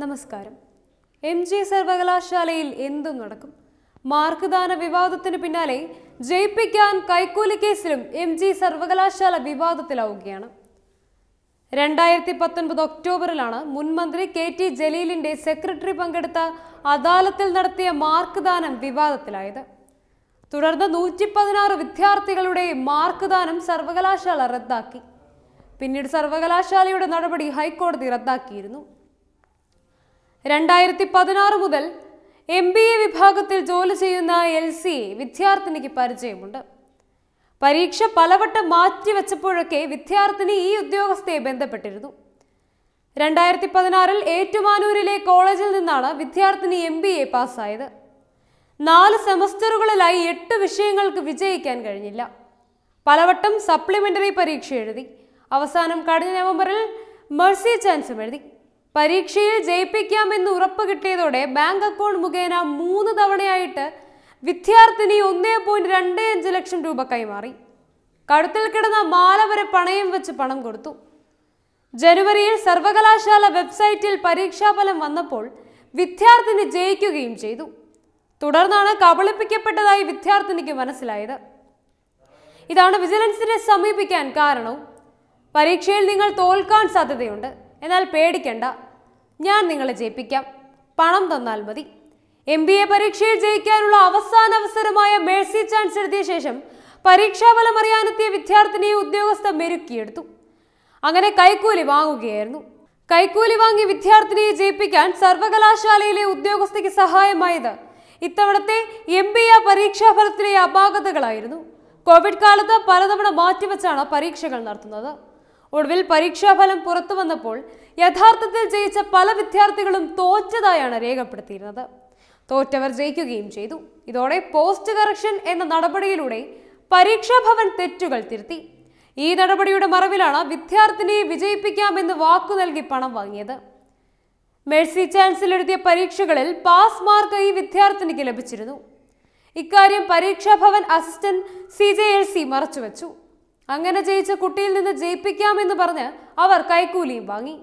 നമസ്കാരം. M G സർവകലാശാലയിൽ എന്തും നടക്കും. മാർക്ക്ദാന വിവാദത്തിന് പിന്നാലെ ജയിപ്പിക്കാൻ കൈക്കൂലി കേസിലും എം ജി സർവകലാശാല വിവാദത്തിലാവുകയാണ്. രണ്ടായിരത്തി പത്തൊൻപത് ഒക്ടോബറിലാണ് മുൻമന്ത്രി കെ ടി ജലീലിന്റെ സെക്രട്ടറി പങ്കെടുത്ത അദാലത്തിൽ നടത്തിയ മാർക്ക്ദാനം വിവാദത്തിലായത്. തുടർന്ന് നൂറ്റി പതിനാറ് വിദ്യാർത്ഥികളുടെ മാർക്ക്ദാനം സർവകലാശാല റദ്ദാക്കി. പിന്നീട് സർവകലാശാലയുടെ നടപടി ഹൈക്കോടതി റദ്ദാക്കിയിരുന്നു. രണ്ടായിരത്തി പതിനാറ് മുതൽ എം ബി എ വിഭാഗത്തിൽ ജോലി ചെയ്യുന്ന എൽ സി വിദ്യാർത്ഥിനിക്ക് പരിചയമുണ്ട്. പരീക്ഷ പലവട്ടം മാറ്റിവെച്ചപ്പോഴൊക്കെ വിദ്യാർത്ഥിനി ഈ ഉദ്യോഗസ്ഥയെ ബന്ധപ്പെട്ടിരുന്നു. രണ്ടായിരത്തി പതിനാറിൽ ഏറ്റുമാനൂരിലെ കോളേജിൽ നിന്നാണ് വിദ്യാർത്ഥിനി എം ബി എ പാസ്സായത്. നാല് സെമസ്റ്ററുകളിലായി എട്ട് വിഷയങ്ങൾക്ക് വിജയിക്കാൻ കഴിഞ്ഞില്ല. പലവട്ടം സപ്ലിമെന്ററി പരീക്ഷ എഴുതി. അവസാനം കഴിഞ്ഞ നവംബറിൽ മെഴ്സി ചാൻസും എഴുതി. പരീക്ഷയിൽ ജയിപ്പിക്കാമെന്ന് ഉറപ്പ് കിട്ടിയതോടെ ബാങ്ക് അക്കൗണ്ട് മുഖേന മൂന്ന് തവണയായിട്ട് വിദ്യാർത്ഥിനി ഒന്നേ പോയിന്റ് രണ്ട് അഞ്ച് ലക്ഷം രൂപ കൈമാറി. കഴുത്തിൽ കിടന്ന മാല വരെ പണയം വെച്ച് പണം കൊടുത്തു. ജനുവരിയിൽ സർവകലാശാല വെബ്സൈറ്റിൽ പരീക്ഷാഫലം വന്നപ്പോൾ വിദ്യാർത്ഥിനി ജയിക്കുകയും ചെയ്തു. തുടർന്നാണ് കബളിപ്പിക്കപ്പെട്ടതായി വിദ്യാർത്ഥിനിക്ക് മനസ്സിലായത്. ഇതാണ് വിജിലൻസിനെ സമീപിക്കാൻ കാരണവും പരീക്ഷയിൽ നിങ്ങൾ തോൽക്കാൻ സാധ്യതയുണ്ട്. എന്നാൽ പേടിക്കണ്ട. ഞാൻ നിങ്ങളെ ജയിപ്പിക്കാം. പണം തന്നാൽ മതി. എം ബി എ പരീക്ഷയിൽ ജയിക്കാനുള്ള അവസാന അവസരമായ മേഴ്സി ചാൻസ് എഴുതിയ ശേഷം പരീക്ഷാഫലം അറിയാനെത്തിയ വിദ്യാർത്ഥിനിയെ ഉദ്യോഗസ്ഥ മെരുക്കിയെടുത്തു. അങ്ങനെ കൈക്കൂലി വാങ്ങുകയായിരുന്നു. കൈക്കൂലി വാങ്ങി വിദ്യാർത്ഥിനിയെ ജയിപ്പിക്കാൻ സർവകലാശാലയിലെ ഉദ്യോഗസ്ഥയ്ക്ക് സഹായമായത് ഇത്തവണത്തെ എം ബി എ പരീക്ഷാഫലത്തിലെ അപാകതകളായിരുന്നു. കോവിഡ് കാലത്ത് പലതവണ മാറ്റിവെച്ചാണ് പരീക്ഷകൾ നടത്തുന്നത്. ഒടുവിൽ പരീക്ഷാഫലം പുറത്തു വന്നപ്പോൾ യഥാർത്ഥത്തിൽ ജയിച്ച പല വിദ്യാർത്ഥികളും തോറ്റതായാണ് രേഖപ്പെടുത്തിയിരുന്നത്. തോറ്റവർ ജയിക്കുകയും ചെയ്തു. ഇതോടെ പോസ്റ്റ് കറക്ഷൻ എന്ന നടപടിയിലൂടെ പരീക്ഷാഭവൻ തെറ്റുകൾ തിരുത്തി. ഈ നടപടിയുടെ മറവിലാണ് വിദ്യാർത്ഥിനിയെ വിജയിപ്പിക്കാമെന്ന് വാക്കു നൽകി പണം വാങ്ങിയത്. മെഴ്സി ചാൻസിൽ എഴുതിയ പരീക്ഷകളിൽ പാസ് മാർക്ക് ഈ വിദ്യാർത്ഥിനിക്ക് ലഭിച്ചിരുന്നു. ഇക്കാര്യം Pareeksha Bhavan assistant C J L C മറച്ചുവെച്ചു. അങ്ങനെ ജയിച്ച കുട്ടിയിൽ നിന്ന് ജയിപ്പിക്കാമെന്ന് പറഞ്ഞ് അവർ കൈക്കൂലിയും വാങ്ങി.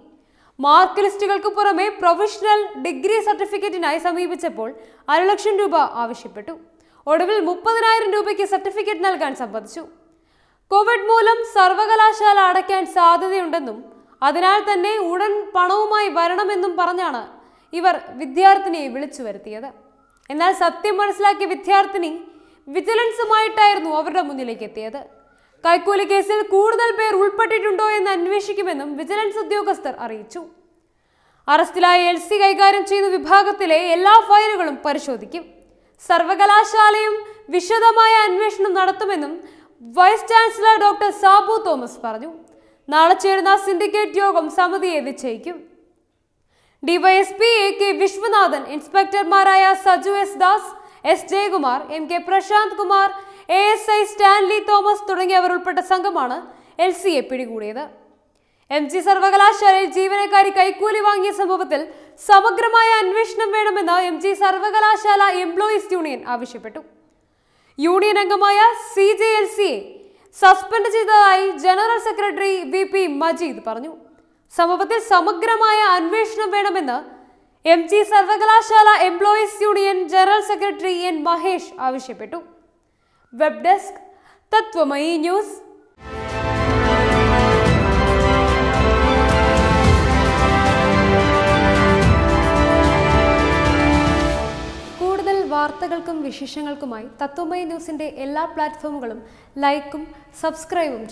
മാർക്ക് ലിസ്റ്റുകൾക്ക് പുറമെ പ്രൊഫഷണൽ ഡിഗ്രി സർട്ടിഫിക്കറ്റിനായി സമീപിച്ചപ്പോൾ അര ലക്ഷം രൂപ ആവശ്യപ്പെട്ടു. ഒടുവിൽ മുപ്പതിനായിരം രൂപയ്ക്ക് സർട്ടിഫിക്കറ്റ് നൽകാൻ സമ്മതിച്ചു. കോവിഡ് മൂലം സർവകലാശാല അടയ്ക്കാൻ സാധ്യതയുണ്ടെന്നും അതിനാൽ തന്നെ ഉടൻ പണവുമായി വരണമെന്നും പറഞ്ഞാണ് ഇവർ വിദ്യാർത്ഥിനിയെ വിളിച്ചു വരുത്തിയത്. എന്നാൽ സത്യം മനസ്സിലാക്കിയ വിദ്യാർത്ഥിനി വിജിലൻസുമായിട്ടായിരുന്നു അവരുടെ മുന്നിലേക്ക് എത്തിയത്. കൈക്കൂലി കേസിൽ കൂടുതൽ പേർ ഉൾപ്പെട്ടിട്ടുണ്ടോ എന്ന് അന്വേഷിക്കുമെന്നും വിജിലൻസ് ഉദ്യോഗസ്ഥർ അറിയിച്ചു. അറസ്റ്റിലായ എൽ സി കൈകാര്യം ചെയ്യുന്ന വിഭാഗത്തിലെ എല്ലാ ഫയലുകളും പരിശോധിക്കും. സർവകലാശാലയും വിശദമായ അന്വേഷണം നടത്തുമെന്നും vice chancellor doctor Sabu Thomas പറഞ്ഞു. നാളെ ചേരുന്ന സിൻഡിക്കേറ്റ് യോഗം സമിതിയെ നിശ്ചയിക്കും. DYSP A K Viswanathan ഇൻസ്പെക്ടർമാരായ Saju S Das S Jayakumar M K Prasanth Kumar A S I Stanley Thomas തുടങ്ങിയവർ ഉൾപ്പെട്ട സംഘമാണ് എൽ സിയെ പിടികൂടിയത്. എം ജി സർവകലാശാലയിൽ ജീവനക്കാരി കൈക്കൂലി വാങ്ങിയ സംഭവത്തിൽ സമഗ്രമായ അന്വേഷണം വേണമെന്ന് എം ജി സർവകലാശാല എംപ്ലോയീസ് യൂണിയൻ ആവശ്യപ്പെട്ടു. യൂണിയൻ അംഗമായ സി ജെ എൽ സിയെ സസ്പെൻഡ് ചെയ്തതായി general secretary V P Majeed പറഞ്ഞു. സംഭവത്തിൽ സമഗ്രമായ അന്വേഷണം വേണമെന്ന് എം ജി സർവകലാശാല employees union general secretary N Mahesh ആവശ്യപ്പെട്ടു. Web desk Tattvamayi news. കൂടുതൽ വാർത്തകൾക്കും വിശേഷങ്ങൾക്കുമായി തത്വമയി എല്ലാ ലൈക്കും സബ്സ്ക്രൈബും